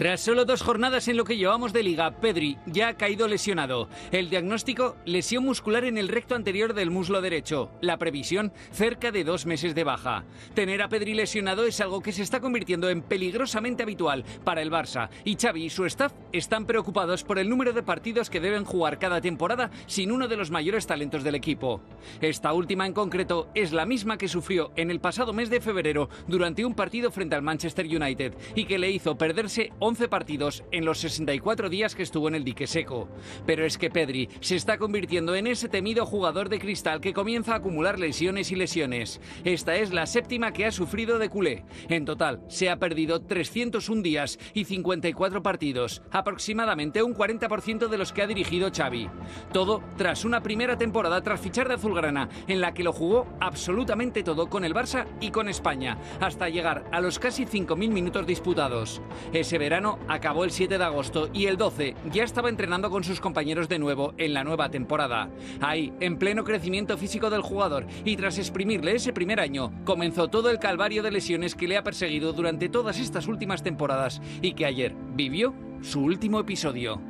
Tras solo dos jornadas en lo que llevamos de liga, Pedri ya ha caído lesionado. El diagnóstico, lesión muscular en el recto anterior del muslo derecho. La previsión, cerca de dos meses de baja. Tener a Pedri lesionado es algo que se está convirtiendo en peligrosamente habitual para el Barça. Y Xavi y su staff están preocupados por el número de partidos que deben jugar cada temporada sin uno de los mayores talentos del equipo. Esta última en concreto es la misma que sufrió en el pasado mes de febrero durante un partido frente al Manchester United y que le hizo perderse 11 partidos en los 64 días que estuvo en el dique seco. Pero es que Pedri se está convirtiendo en ese temido jugador de cristal que comienza a acumular lesiones y lesiones. Esta es la séptima que ha sufrido de culé. En total, se ha perdido 301 días y 54 partidos, aproximadamente un 40% de los que ha dirigido Xavi. Todo tras una primera temporada tras fichar de azulgrana, en la que lo jugó absolutamente todo con el Barça y con España, hasta llegar a los casi 5.000 minutos disputados. Ese acabó el 7 de agosto y el 12 ya estaba entrenando con sus compañeros de nuevo en la nueva temporada. Ahí, en pleno crecimiento físico del jugador y tras exprimirle ese primer año, comenzó todo el calvario de lesiones que le ha perseguido durante todas estas últimas temporadas y que ayer vivió su último episodio.